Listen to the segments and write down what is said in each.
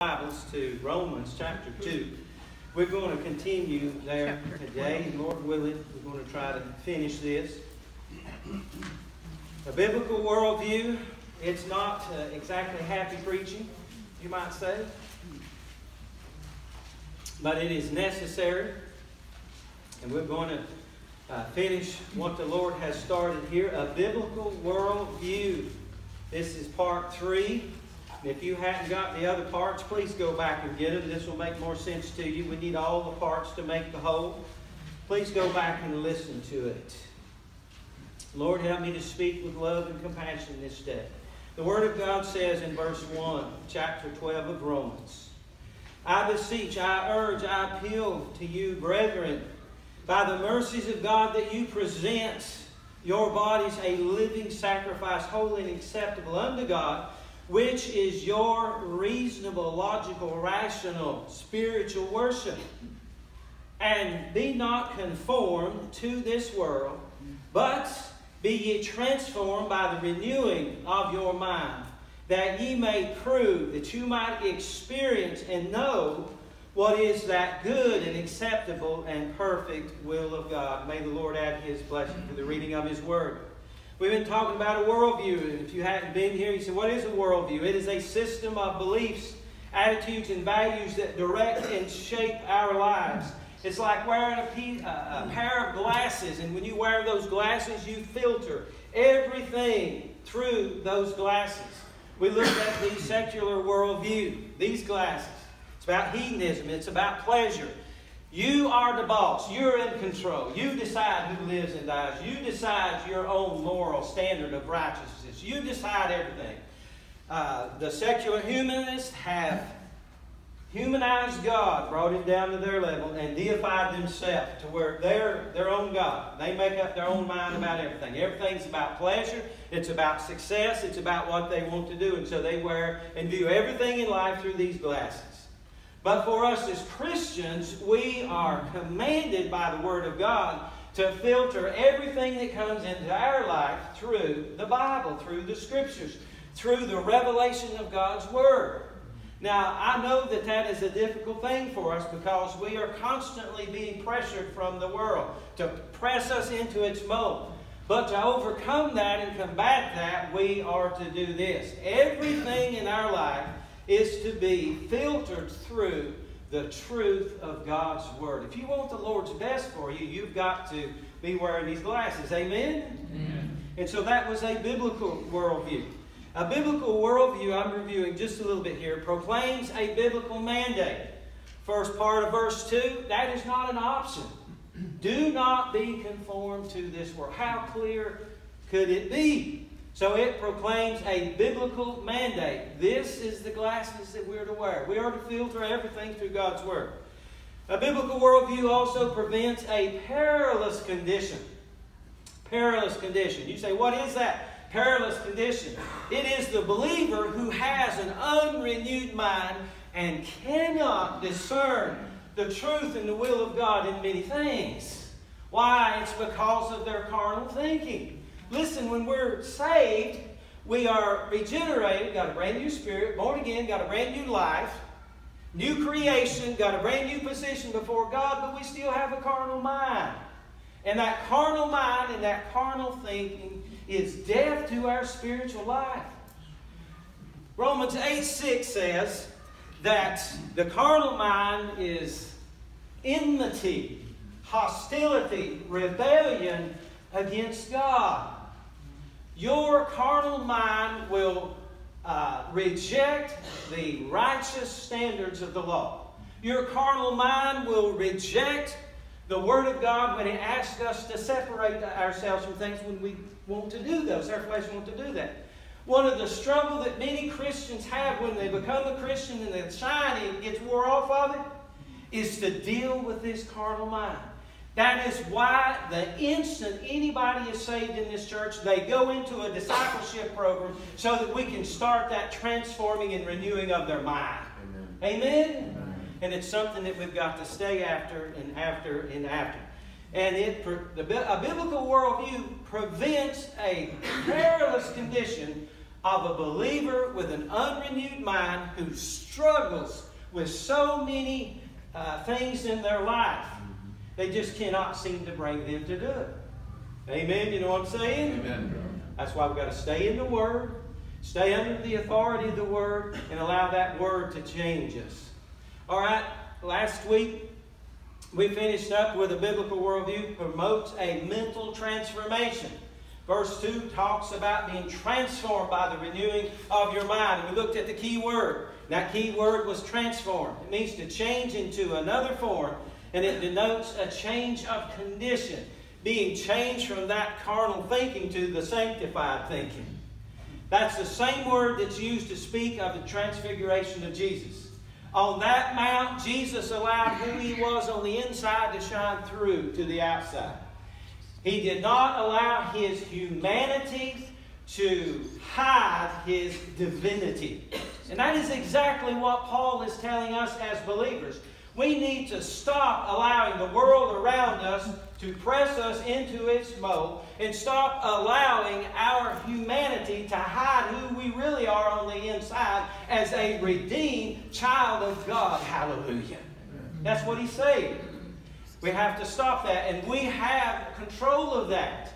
Bibles to Romans chapter 2. We're going to continue there today, and Lord willing, we're going to try to finish this. A biblical worldview, it's not uh, exactly happy preaching, you might say, but it is necessary. And we're going to uh, finish what the Lord has started here a biblical worldview. This is part three. If you hadn't got the other parts, please go back and get them. This will make more sense to you. We need all the parts to make the whole. Please go back and listen to it. Lord, help me to speak with love and compassion this day. The Word of God says in verse 1, chapter 12 of Romans, I beseech, I urge, I appeal to you, brethren, by the mercies of God, that you present your bodies a living sacrifice, holy and acceptable unto God which is your reasonable, logical, rational, spiritual worship. And be not conformed to this world, but be ye transformed by the renewing of your mind, that ye may prove, that you might experience and know what is that good and acceptable and perfect will of God. May the Lord add his blessing to the reading of his word. We've been talking about a worldview. If you hadn't been here, you said, What is a worldview? It is a system of beliefs, attitudes, and values that direct and shape our lives. It's like wearing a, piece, a, a pair of glasses, and when you wear those glasses, you filter everything through those glasses. We look at the secular worldview, these glasses. It's about hedonism, it's about pleasure, you are the boss. You're in control. You decide who lives and dies. You decide your own moral standard of righteousness. You decide everything. Uh, the secular humanists have humanized God, brought him down to their level, and deified themselves to where they're their own God. They make up their own mind about everything. Everything's about pleasure. It's about success. It's about what they want to do. And so they wear and view everything in life through these glasses. But for us as Christians, we are commanded by the Word of God to filter everything that comes into our life through the Bible, through the Scriptures, through the revelation of God's Word. Now, I know that that is a difficult thing for us because we are constantly being pressured from the world to press us into its mold. But to overcome that and combat that, we are to do this. Everything in our life is to be filtered through the truth of God's Word. If you want the Lord's best for you, you've got to be wearing these glasses. Amen? Amen. And so that was a biblical worldview. A biblical worldview, I'm reviewing just a little bit here, proclaims a biblical mandate. First part of verse 2, that is not an option. Do not be conformed to this world. How clear could it be? So it proclaims a biblical mandate. This is the glasses that we're to wear. We are to filter everything through God's Word. A biblical worldview also prevents a perilous condition. Perilous condition. You say, what is that perilous condition? It is the believer who has an unrenewed mind and cannot discern the truth and the will of God in many things. Why? It's because of their carnal thinking. Listen, when we're saved, we are regenerated, got a brand new spirit, born again, got a brand new life, new creation, got a brand new position before God, but we still have a carnal mind. And that carnal mind and that carnal thinking is death to our spiritual life. Romans 8 6 says that the carnal mind is enmity, hostility, rebellion against God. Your carnal mind will uh, reject the righteous standards of the law. Your carnal mind will reject the Word of God when it asks us to separate ourselves from things when we want to do those. Our flesh wants to do that. One of the struggle that many Christians have when they become a Christian and the shine gets wore off of it is to deal with this carnal mind. That is why the instant anybody is saved in this church, they go into a discipleship program so that we can start that transforming and renewing of their mind. Amen? Amen? Amen. And it's something that we've got to stay after and after and after. And it, the, a biblical worldview prevents a perilous condition of a believer with an unrenewed mind who struggles with so many uh, things in their life. They just cannot seem to bring them to do it. Amen. You know what I'm saying? Amen. That's why we've got to stay in the Word, stay under the authority of the Word, and allow that Word to change us. All right, last week we finished up with a biblical worldview promotes a mental transformation. Verse 2 talks about being transformed by the renewing of your mind. We looked at the key word. That key word was transformed. It means to change into another form, and it denotes a change of condition, being changed from that carnal thinking to the sanctified thinking. That's the same word that's used to speak of the transfiguration of Jesus. On that mount, Jesus allowed who he was on the inside to shine through to the outside. He did not allow his humanity to hide his divinity. And that is exactly what Paul is telling us as believers. We need to stop allowing the world around us to press us into its mold and stop allowing our humanity to hide who we really are on the inside as a redeemed child of God. Hallelujah. That's what he's saying. We have to stop that, and we have control of that.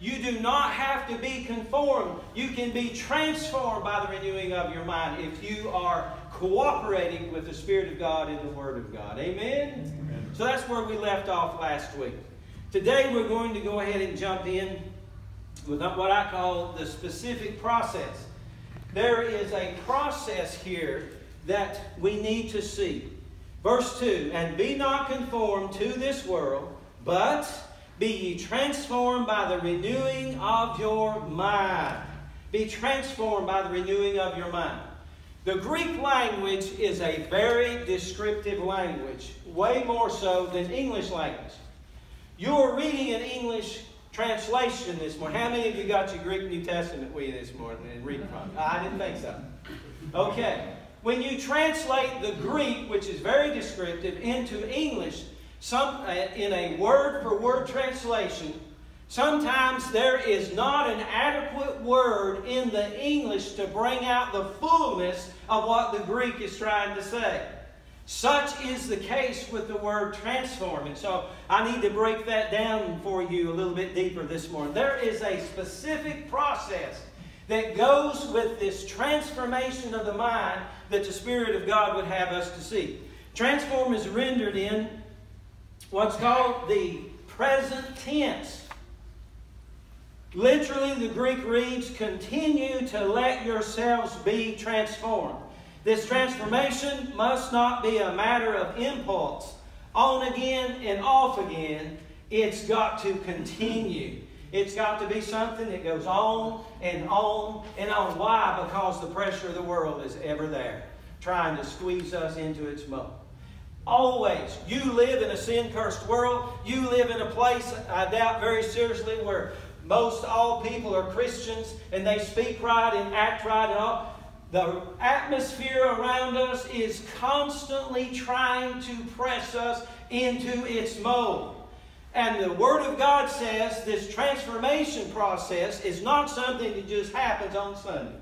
You do not have to be conformed. You can be transformed by the renewing of your mind if you are cooperating with the Spirit of God in the Word of God. Amen? Amen? So that's where we left off last week. Today we're going to go ahead and jump in with what I call the specific process. There is a process here that we need to see. Verse 2 And be not conformed to this world, but be ye transformed by the renewing of your mind. Be transformed by the renewing of your mind. The Greek language is a very descriptive language, way more so than English language. You're reading an English translation this morning. How many of you got your Greek New Testament with you this morning and reading from? I didn't think so. Okay. When you translate the Greek, which is very descriptive, into English, some, uh, in a word for word translation, sometimes there is not an adequate word in the English to bring out the fullness of what the Greek is trying to say. Such is the case with the word transform. And so I need to break that down for you a little bit deeper this morning. There is a specific process that goes with this transformation of the mind that the Spirit of God would have us to see. Transform is rendered in what's called the present tense. Literally, the Greek reads, continue to let yourselves be transformed. This transformation must not be a matter of impulse, on again and off again. It's got to continue. It's got to be something that goes on and on and on. Why? Because the pressure of the world is ever there, trying to squeeze us into its mold. Always. You live in a sin cursed world. You live in a place, I doubt very seriously, where most all people are Christians and they speak right and act right and all. The atmosphere around us is constantly trying to press us into its mold. And the Word of God says this transformation process is not something that just happens on Sunday,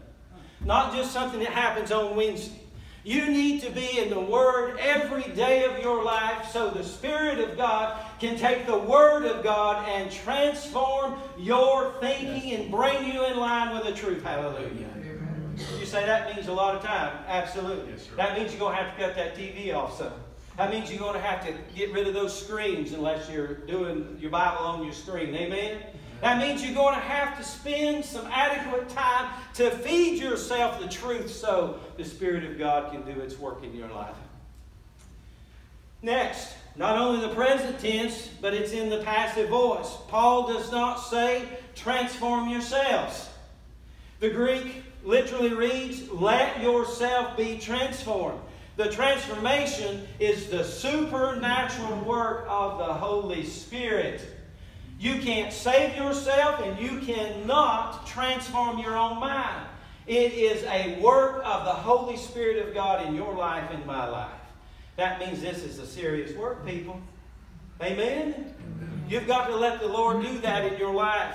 not just something that happens on Wednesday. You need to be in the Word every day of your life so the Spirit of God can take the Word of God and transform your thinking and bring you in line with the truth. Hallelujah. You say that means a lot of time. Absolutely. Yes, that means you're going to have to cut that TV off some. That means you're going to have to get rid of those screens unless you're doing your Bible on your screen. Amen? That means you're going to have to spend some adequate time to feed yourself the truth so the Spirit of God can do its work in your life. Next, not only the present tense, but it's in the passive voice. Paul does not say, transform yourselves. The Greek literally reads, let yourself be transformed. The transformation is the supernatural work of the Holy Spirit. You can't save yourself and you cannot transform your own mind. It is a work of the Holy Spirit of God in your life and my life. That means this is a serious work, people. Amen? Amen? You've got to let the Lord do that in your life.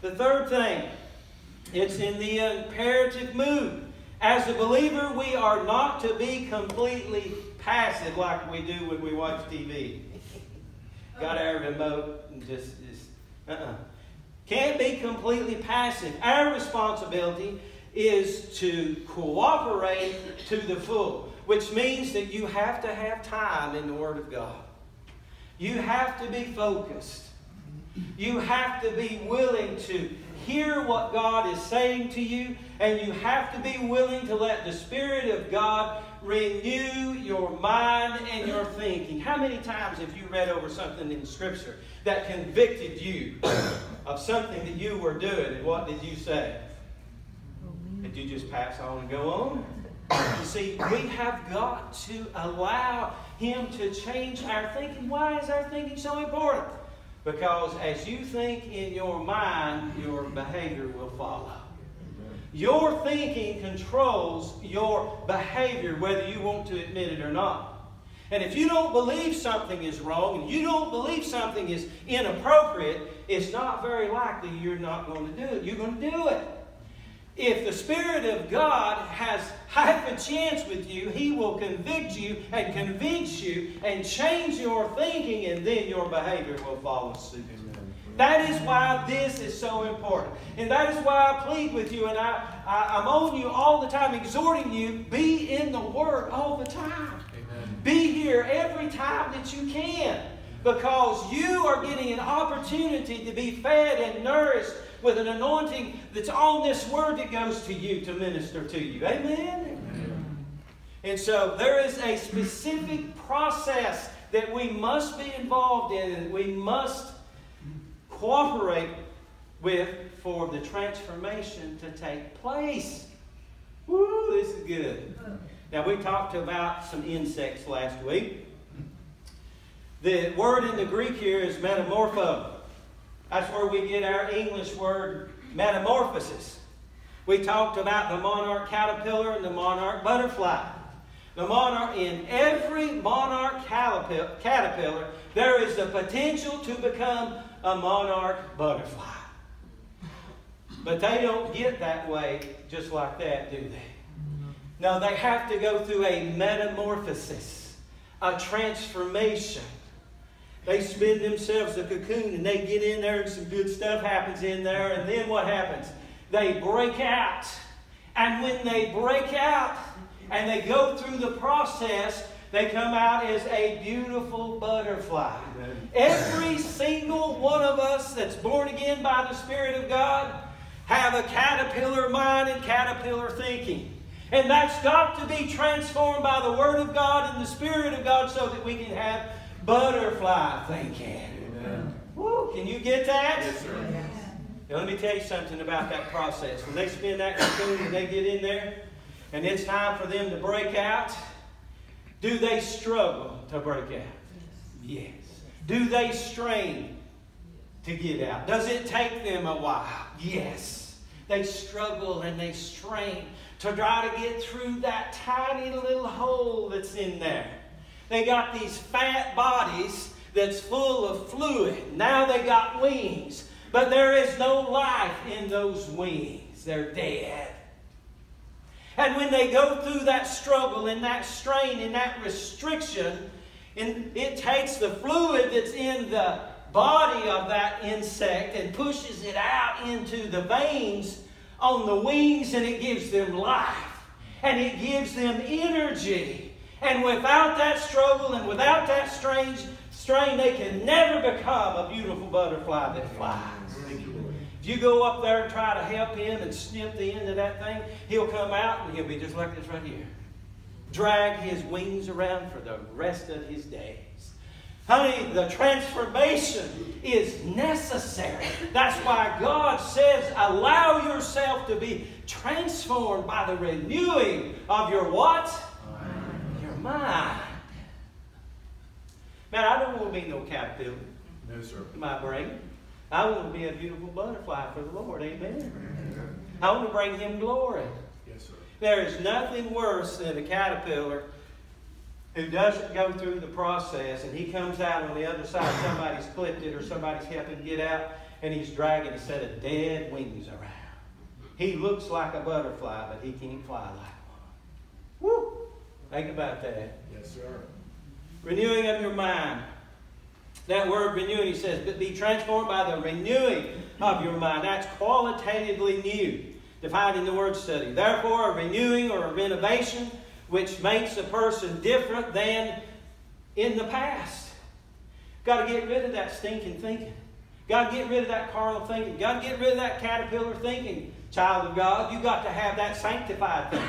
The third thing, It's in the imperative mood. As a believer, we are not to be completely passive like we do when we watch TV. Got our remote and just, just uh-uh. Can't be completely passive. Our responsibility is to cooperate to the full, which means that you have to have time in the Word of God. You have to be focused. You have to be willing to hear what God is saying to you, and you have to be willing to let the Spirit of God renew your mind and your thinking. How many times have you read over something in Scripture that convicted you of something that you were doing, and what did you say? Did you just pass on and go on? You see, we have got to allow Him to change our thinking. Why is our thinking so important? Because as you think in your mind, your behavior will follow. Your thinking controls your behavior, whether you want to admit it or not. And if you don't believe something is wrong and you don't believe something is inappropriate, it's not very likely you're not going to do it. You're going to do it. If the Spirit of God has half a chance with you, He will convict you and convince you and change your thinking, and then your behavior will follow suit. That is why this is so important. And that is why I plead with you, and I, I, am on you all the time, exhorting you be in the Word all the time. Amen. Be here every time that you can because you are getting an opportunity to be fed and nourished with an anointing that's on this word that goes to you to minister to you. Amen? Amen. And so there is a specific process that we must be involved in and we must cooperate with for the transformation to take place. Woo, this is good. Now, we talked about some insects last week. The word in the Greek here is metamorpho. That's where we get our English word metamorphosis. We talked about the monarch caterpillar and the monarch butterfly. The monarch, in every monarch caterpillar, there is the potential to become a monarch butterfly. But they don't get that way just like that, do they? No, they have to go through a metamorphosis, a transformation. They spin themselves a cocoon and they get in there and some good stuff happens in there. And then what happens? They break out. And when they break out and they go through the process, they come out as a beautiful butterfly. Amen. Every single one of us that's born again by the Spirit of God have a caterpillar mind and caterpillar thinking. And that's got to be transformed by the Word of God and the Spirit of God so that we can have butterfly thinking. Amen. Woo, can you get that? Yes, sir. Yes. Now, let me tell you something about that process. When they spin that cocoon and they get in there, and it's time for them to break out, do they struggle to break out? Yes. Do they strain to get out? Does it take them a while? Yes. They struggle and they strain to try to get through that tiny little hole that's in there. They got these fat bodies that's full of fluid. Now they got wings. But there is no life in those wings. They're dead. And when they go through that struggle and that strain and that restriction, and it takes the fluid that's in the body of that insect and pushes it out into the veins on the wings and it gives them life and it gives them energy. And without that struggle and without that strange strain, they can never become a beautiful butterfly that flies. If you go up there and try to help him and snip the end of that thing, he'll come out and he'll be just like this right here. Drag his wings around for the rest of his days. Honey, the transformation is necessary. That's why God says, allow yourself to be transformed by the renewing of your what? Your mind. Man, I don't want to be no caterpillar. No, sir. My brain. I want to be a beautiful butterfly for the Lord. Amen. I want to bring Him glory. Yes, sir. There is nothing worse than a caterpillar who doesn't go through the process and he comes out on the other side, somebody's clipped it or somebody's helping get out, and he's dragging a set of dead wings around. He looks like a butterfly, but he can't fly like one. Woo! Think about that. Yes, sir. Renewing of your mind. That word renewing, he says, but be transformed by the renewing of your mind. That's qualitatively new, defined in the word study. Therefore, a renewing or a renovation which makes a person different than in the past. Got to get rid of that stinking thinking. Got to get rid of that carnal thinking. Got to get rid of that caterpillar thinking, child of God. You've got to have that sanctified thing.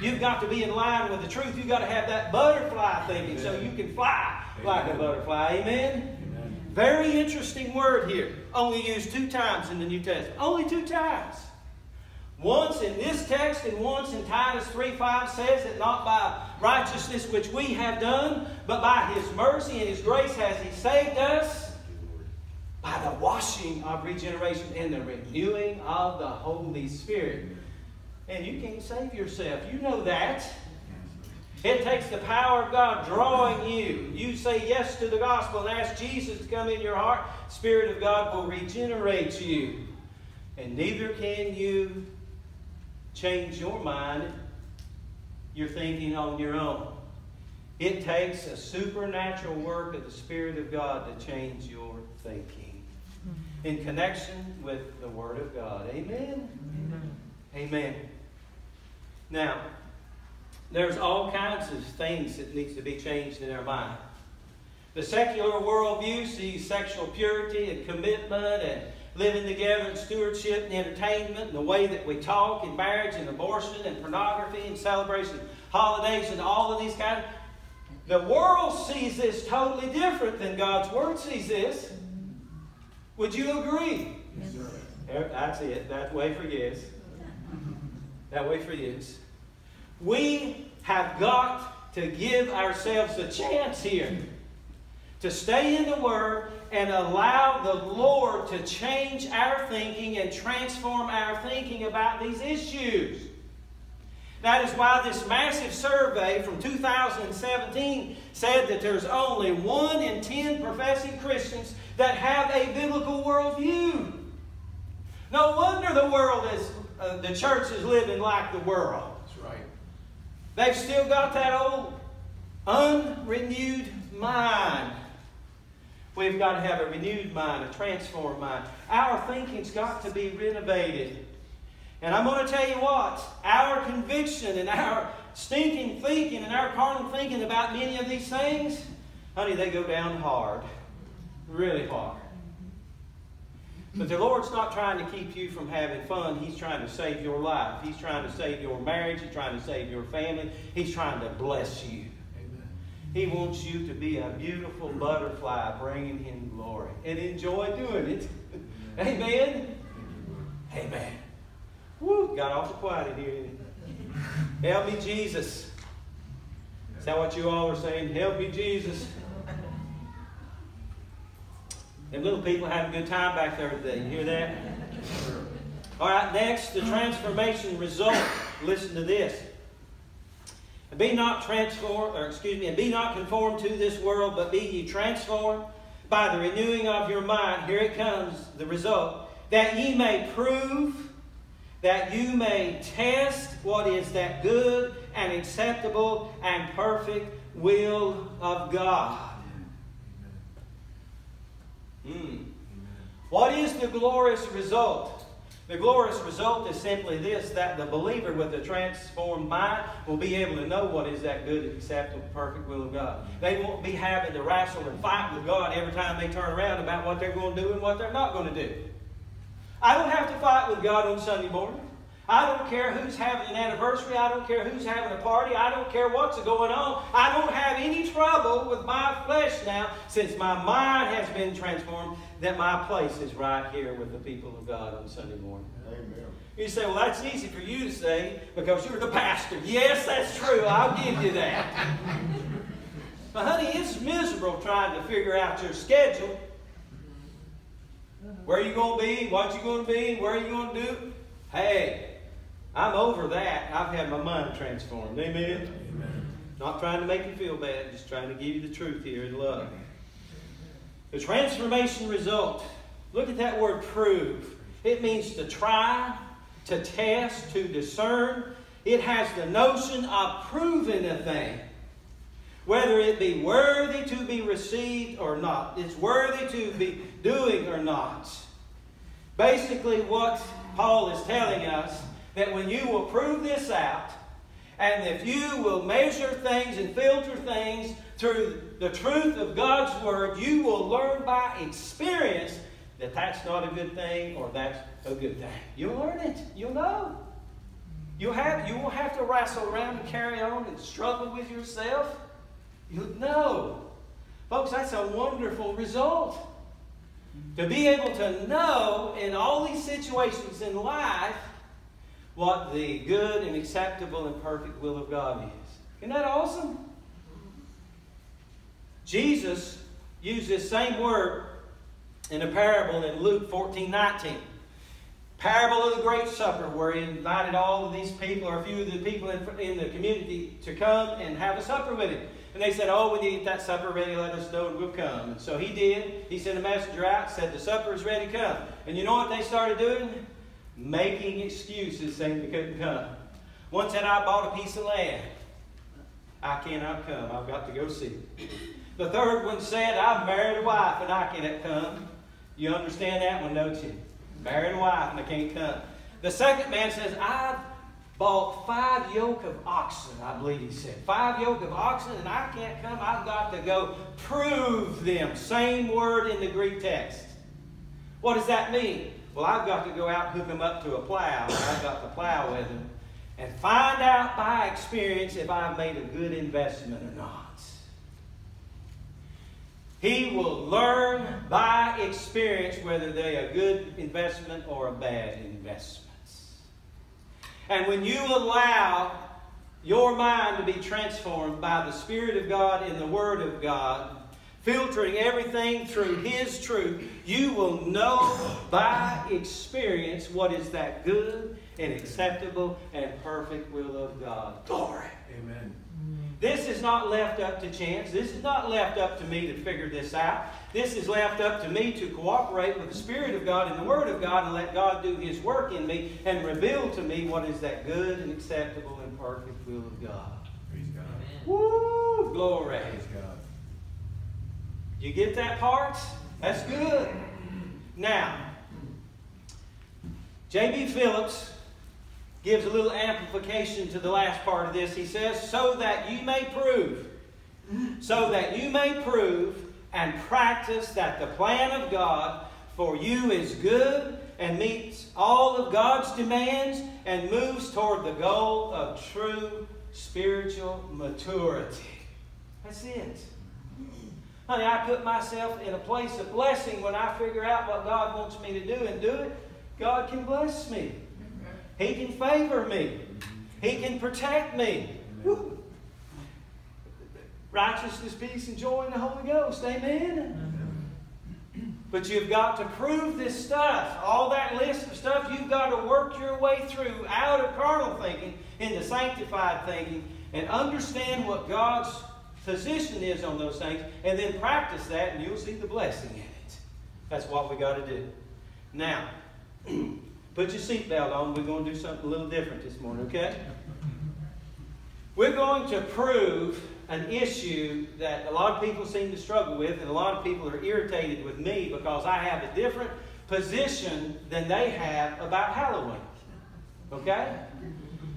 You've got to be in line with the truth. You've got to have that butterfly thinking so you can fly like a butterfly. Amen? Amen? Very interesting word here. Only used two times in the New Testament. Only two times. Once in this text and once in Titus 3 5 says that not by righteousness which we have done, but by His mercy and His grace has He saved us by the washing of regeneration and the renewing of the Holy Spirit. And you can't save yourself. You know that. It takes the power of God drawing you. You say yes to the gospel and ask Jesus to come in your heart. Spirit of God will regenerate you. And neither can you change your mind, your thinking on your own. It takes a supernatural work of the Spirit of God to change your thinking in connection with the Word of God. Amen? Amen. Amen. Now, there's all kinds of things that needs to be changed in our mind. The secular worldview sees sexual purity and commitment and living together and stewardship and entertainment and the way that we talk and marriage and abortion and pornography and celebration holidays and all of these kinds. The world sees this totally different than God's Word sees this. Would you agree? Yes, sir. That's it. That way for yes. That way for yes. We have got to give ourselves a chance here to stay in the Word and allow the Lord to change our thinking and transform our thinking about these issues. That is why this massive survey from 2017 said that there's only one in ten professing Christians that have a biblical worldview. No wonder the world is, uh, the church is living like the world. That's right. They've still got that old unrenewed mind. We've got to have a renewed mind, a transformed mind. Our thinking's got to be renovated. And I'm going to tell you what, our conviction and our stinking thinking and our carnal thinking about many of these things, honey, they go down hard. Really hard. Mm-hmm. But the Lord's not trying to keep you from having fun. He's trying to save your life. He's trying to save your marriage. He's trying to save your family. He's trying to bless you. He wants you to be a beautiful butterfly bringing Him glory and enjoy doing it. Amen. Amen. Woo, got awful quiet in here. Help me, Jesus. Is that what you all are saying? Help me, Jesus. Them little people having a good time back there today. You hear that? All right, next, the transformation result. Listen to this. Be not transformed, or excuse me, and be not conformed to this world, but be ye transformed by the renewing of your mind. Here it comes, the result. That ye may prove, that you may test what is that good and acceptable and perfect will of God. Mm. What is the glorious result? The glorious result is simply this that the believer with a transformed mind will be able to know what is that good, acceptable, perfect will of God. They won't be having to wrestle and fight with God every time they turn around about what they're going to do and what they're not going to do. I don't have to fight with God on Sunday morning. I don't care who's having an anniversary. I don't care who's having a party. I don't care what's going on. I don't have any trouble with my flesh now since my mind has been transformed that my place is right here with the people of God on Sunday morning. Amen. You say, well, that's easy for you to say because you're the pastor. Yes, that's true. I'll give you that. but, honey, it's miserable trying to figure out your schedule. Where are you going to be? What you going to be? Where are you going to do? Hey, I'm over that. I've had my mind transformed. Amen? Amen. Not trying to make you feel bad, just trying to give you the truth here in love. The transformation result. Look at that word prove. It means to try, to test, to discern. It has the notion of proving a thing. Whether it be worthy to be received or not. It's worthy to be doing or not. Basically, what Paul is telling us that when you will prove this out, and if you will measure things and filter things through the truth of God's Word, you will learn by experience that that's not a good thing or that's a good thing. You'll learn it. You'll know. You'll have, you will have to wrestle around and carry on and struggle with yourself. You'll know. Folks, that's a wonderful result. To be able to know in all these situations in life what the good and acceptable and perfect will of God is. Isn't that awesome? Jesus used this same word in a parable in Luke 14 19. Parable of the Great Supper, where he invited all of these people, or a few of the people in, in the community, to come and have a supper with him. And they said, Oh, when you get that supper ready, let us know and we'll come. And so he did. He sent a messenger out, said, The supper is ready, come. And you know what they started doing? Making excuses, saying they couldn't come. One said, I bought a piece of land. I cannot come. I've got to go see. The third one said, I've married a wife and I cannot come. You understand that one, don't you? Married a wife and I can't come. The second man says, I've bought five yoke of oxen, I believe he said. Five yoke of oxen and I can't come. I've got to go prove them. Same word in the Greek text. What does that mean? Well, I've got to go out and hook him up to a plow. I've got to plow with him and find out by experience if I've made a good investment or not. He will learn by experience whether they're a good investment or a bad investment. And when you allow your mind to be transformed by the Spirit of God and the Word of God, filtering everything through His truth, you will know by experience what is that good and acceptable and perfect will of God. Glory. Amen. This is not left up to chance. This is not left up to me to figure this out. This is left up to me to cooperate with the Spirit of God and the Word of God and let God do His work in me and reveal to me what is that good and acceptable and perfect will of God. Praise God. Woo! Glory. Praise God. You get that part? That's good. Now, J.B. Phillips gives a little amplification to the last part of this. He says, so that you may prove, so that you may prove and practice that the plan of God for you is good and meets all of God's demands and moves toward the goal of true spiritual maturity. That's it. Honey, I put myself in a place of blessing when I figure out what God wants me to do and do it. God can bless me. He can favor me. He can protect me. Woo. Righteousness, peace, and joy in the Holy Ghost. Amen. But you've got to prove this stuff. All that list of stuff, you've got to work your way through out of carnal thinking into sanctified thinking and understand what God's position is on those things and then practice that and you'll see the blessing in it. That's what we got to do. Now, Put your seatbelt on. We're going to do something a little different this morning, okay? We're going to prove an issue that a lot of people seem to struggle with, and a lot of people are irritated with me because I have a different position than they have about Halloween. Okay?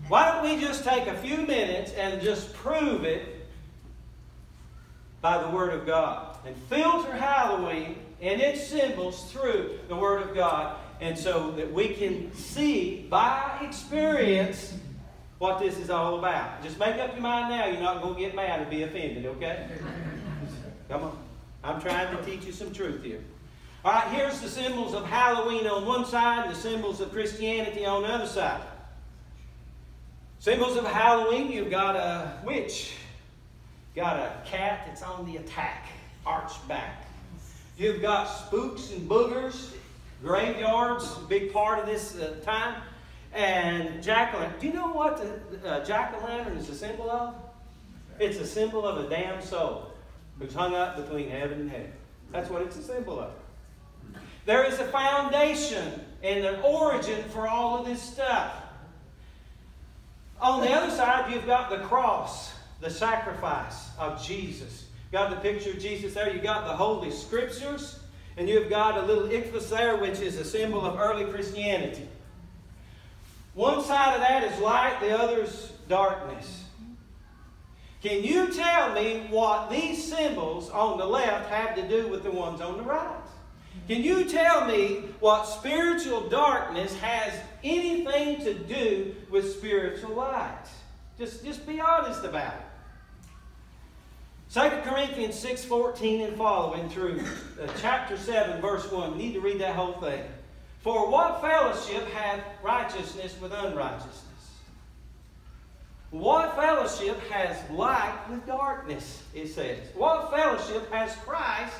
Why don't we just take a few minutes and just prove it by the Word of God and filter Halloween and its symbols through the Word of God and so that we can see by experience what this is all about. Just make up your mind now. You're not going to get mad or be offended, okay? Come on. I'm trying to teach you some truth here. All right, here's the symbols of Halloween on one side and the symbols of Christianity on the other side. Symbols of Halloween, you've got a witch. Got a cat that's on the attack, arched back. You've got spooks and boogers graveyards, big part of this uh, time. And jack-o'-lantern. Do you know what the uh, jack-o'-lantern is a symbol of? It's a symbol of a damned soul who's hung up between heaven and hell. That's what it's a symbol of. There is a foundation and an origin for all of this stuff. On the other side, you've got the cross, the sacrifice of Jesus. Got the picture of Jesus there. You've got the Holy Scriptures. And you've got a little ichthus there, which is a symbol of early Christianity. One side of that is light, the other's darkness. Can you tell me what these symbols on the left have to do with the ones on the right? Can you tell me what spiritual darkness has anything to do with spiritual light? Just, just be honest about it. 2 Corinthians 6.14 and following through uh, chapter 7, verse 1. We need to read that whole thing. For what fellowship hath righteousness with unrighteousness? What fellowship has light with darkness, it says? What fellowship has Christ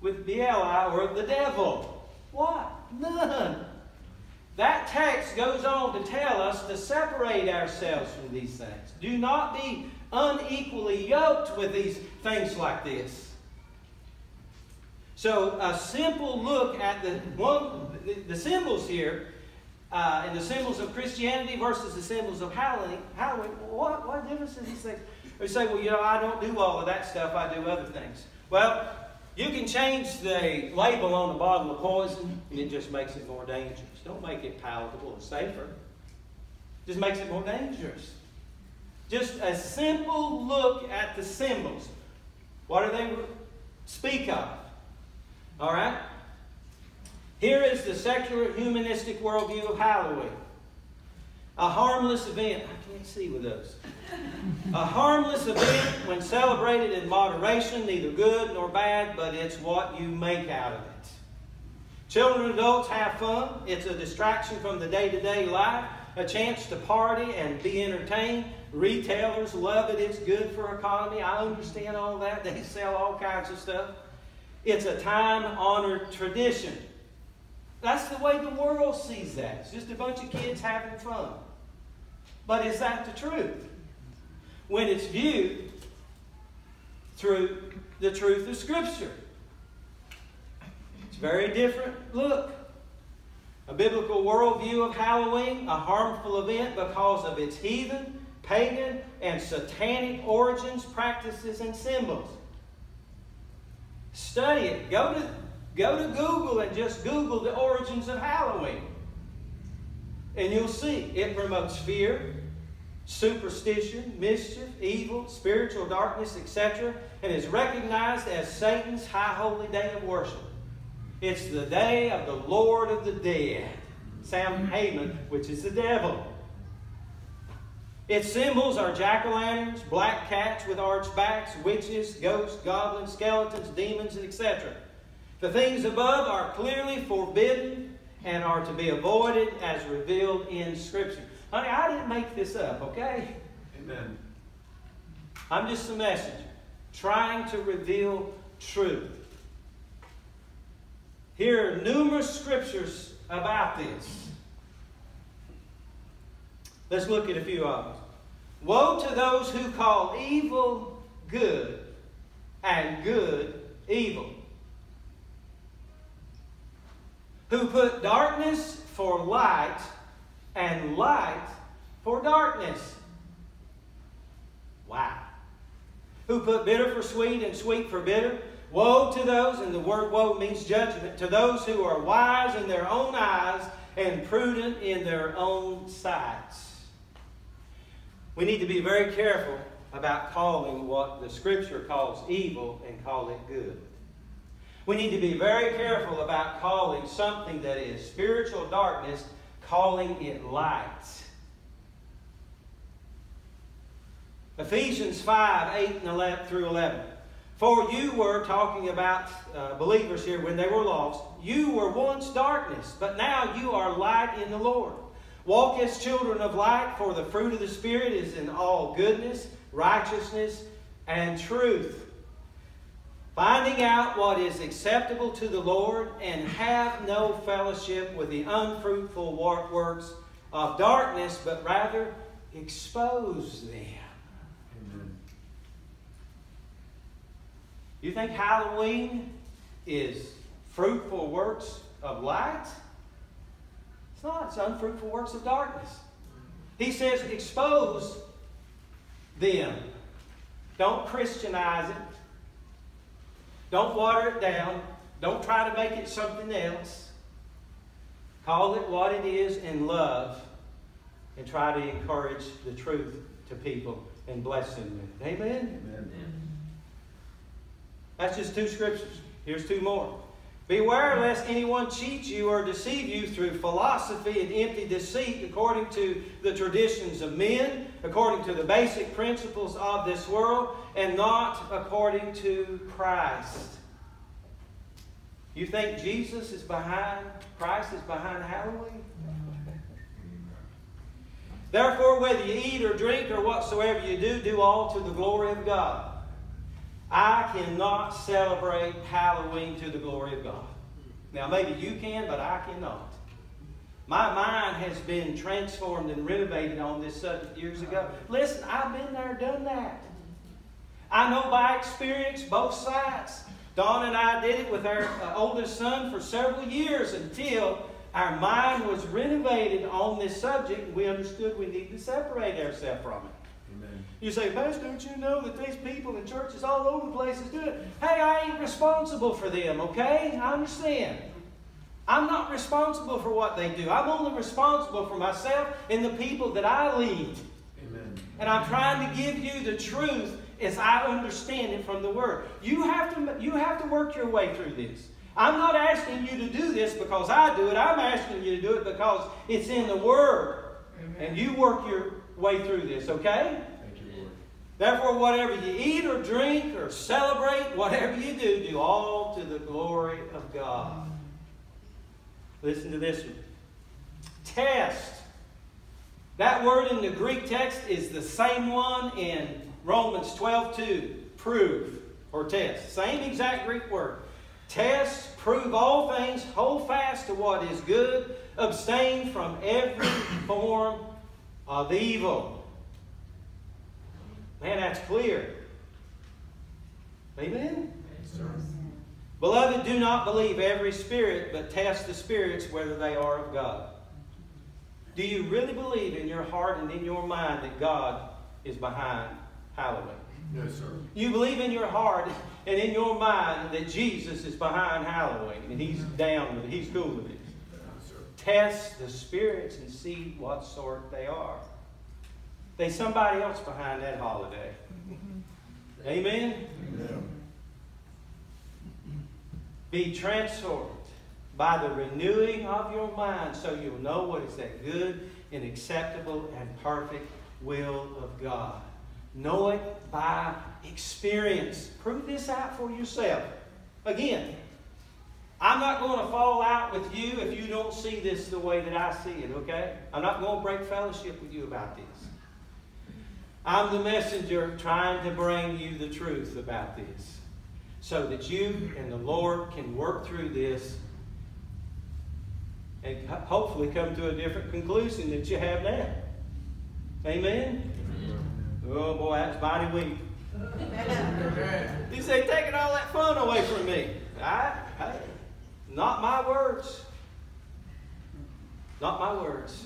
with Belial or the devil? What? None. That text goes on to tell us to separate ourselves from these things. Do not be unequally yoked with these things like this. So a simple look at the one the, symbols here, uh, and the symbols of Christianity versus the symbols of Halloween. Halloween. What what difference does these things? They say, well, you know, I don't do all of that stuff. I do other things. Well, you can change the label on the bottle of poison, and it just makes it more dangerous. Don't make it palatable and safer. It just makes it more dangerous. Just a simple look at the symbols. What do they speak of? All right? Here is the secular humanistic worldview of Halloween. A harmless event. I can't see with those. A harmless event when celebrated in moderation, neither good nor bad, but it's what you make out of it. Children and adults have fun. It's a distraction from the day to day life, a chance to party and be entertained. Retailers love it. It's good for economy. I understand all that. They sell all kinds of stuff. It's a time honored tradition. That's the way the world sees that. It's just a bunch of kids having fun. But is that the truth? When it's viewed through the truth of Scripture. It's very different look. A biblical worldview of Halloween, a harmful event because of its heathen, pagan, and satanic origins, practices, and symbols. Study it. Go to, go to Google and just Google the origins of Halloween. And you'll see it promotes fear, superstition, mischief, evil, spiritual darkness, etc., and is recognized as Satan's high holy day of worship. It's the day of the Lord of the dead, Samhain, mm-hmm. which is the devil. Its symbols are jack-o'-lanterns, black cats with arched backs, witches, ghosts, goblins, skeletons, demons, etc. The things above are clearly forbidden and are to be avoided as revealed in Scripture. Honey, I didn't make this up, okay? Amen. I'm just a messenger trying to reveal truth. Here are numerous scriptures about this. Let's look at a few of them. Woe to those who call evil good and good evil, who put darkness for light and light for darkness. Wow. Who put bitter for sweet and sweet for bitter. Woe to those, and the word woe means judgment, to those who are wise in their own eyes and prudent in their own sights. We need to be very careful about calling what the Scripture calls evil and call it good. We need to be very careful about calling something that is spiritual darkness, calling it light. Ephesians 5 8 and 11 through 11. For you were talking about uh, believers here when they were lost. You were once darkness, but now you are light in the Lord. Walk as children of light, for the fruit of the Spirit is in all goodness, righteousness, and truth. Finding out what is acceptable to the Lord, and have no fellowship with the unfruitful works of darkness, but rather expose them. Amen. You think Halloween is fruitful works of light? It's not. It's unfruitful works of darkness. He says, expose them. Don't Christianize it. Don't water it down. Don't try to make it something else. Call it what it is in love and try to encourage the truth to people and bless them with. Amen? Amen. That's just two scriptures. Here's two more. Beware lest anyone cheat you or deceive you through philosophy and empty deceit according to the traditions of men, according to the basic principles of this world, and not according to Christ. You think Jesus is behind, Christ is behind Halloween? Therefore, whether you eat or drink or whatsoever you do, do all to the glory of God. I cannot celebrate Halloween to the glory of God. Now, maybe you can, but I cannot. My mind has been transformed and renovated on this subject years ago. Listen, I've been there, done that. I know by experience both sides. Dawn and I did it with our uh, oldest son for several years until our mind was renovated on this subject and we understood we need to separate ourselves from it. You say, Pastor, don't you know that these people in churches all over the place is doing it? Hey, I ain't responsible for them, okay? I understand. I'm not responsible for what they do. I'm only responsible for myself and the people that I lead. Amen. And I'm trying to give you the truth as I understand it from the Word. You have to, you have to work your way through this. I'm not asking you to do this because I do it. I'm asking you to do it because it's in the Word. Amen. And you work your way through this, okay? Therefore, whatever you eat or drink or celebrate, whatever you do, do all to the glory of God. Listen to this one. Test. That word in the Greek text is the same one in Romans 12 2. Prove or test. Same exact Greek word. Test, prove all things, hold fast to what is good, abstain from every form of evil. Man, that's clear. Amen? Yes, Beloved, do not believe every spirit, but test the spirits whether they are of God. Do you really believe in your heart and in your mind that God is behind Halloween? Yes, sir. You believe in your heart and in your mind that Jesus is behind Halloween and he's down with it, he's cool with it. Yes, Test the spirits and see what sort they are. There's somebody else behind that holiday. Amen? Amen. Be transformed by the renewing of your mind so you'll know what is that good and acceptable and perfect will of God. Know it by experience. Prove this out for yourself. Again, I'm not going to fall out with you if you don't see this the way that I see it, okay? I'm not going to break fellowship with you about this. I'm the messenger trying to bring you the truth about this so that you and the Lord can work through this and hopefully come to a different conclusion that you have now. Amen? Oh boy, that's mighty weak. you say, taking all that fun away from me. I, I, not my words. Not my words.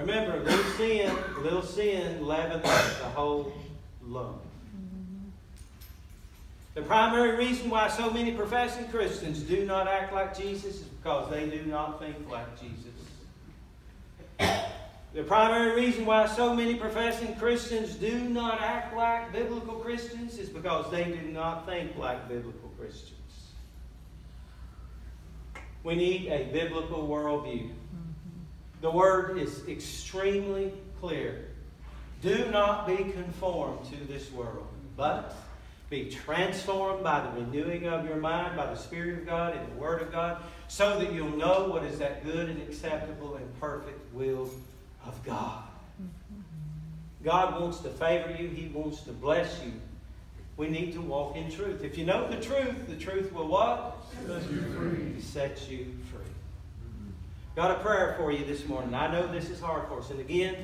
Remember, little sin, little sin leavens the whole lump. The primary reason why so many professing Christians do not act like Jesus is because they do not think like Jesus. The primary reason why so many professing Christians do not act like biblical Christians is because they do not think like biblical Christians. We need a biblical worldview. The word is extremely clear. Do not be conformed to this world, but be transformed by the renewing of your mind, by the Spirit of God and the Word of God, so that you'll know what is that good and acceptable and perfect will of God. God wants to favor you, He wants to bless you. We need to walk in truth. If you know the truth, the truth will what? Set you free. Set you free. Got a prayer for you this morning. I know this is hard for us. And again,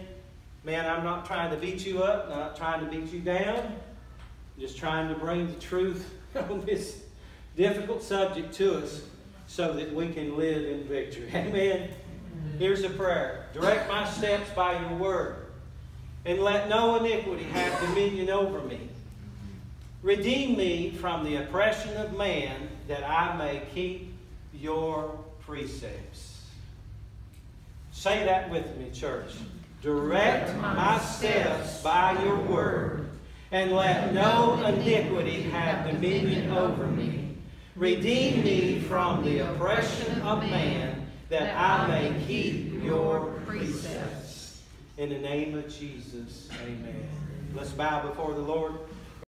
man, I'm not trying to beat you up, not trying to beat you down. I'm just trying to bring the truth on this difficult subject to us so that we can live in victory. Amen. Here's a prayer Direct my steps by your word, and let no iniquity have dominion over me. Redeem me from the oppression of man, that I may keep your precepts. Say that with me, church. Direct my steps by your word, and let no iniquity have dominion over me. Redeem me from the oppression of man, that I may keep your precepts. In the name of Jesus, amen. Let's bow before the Lord.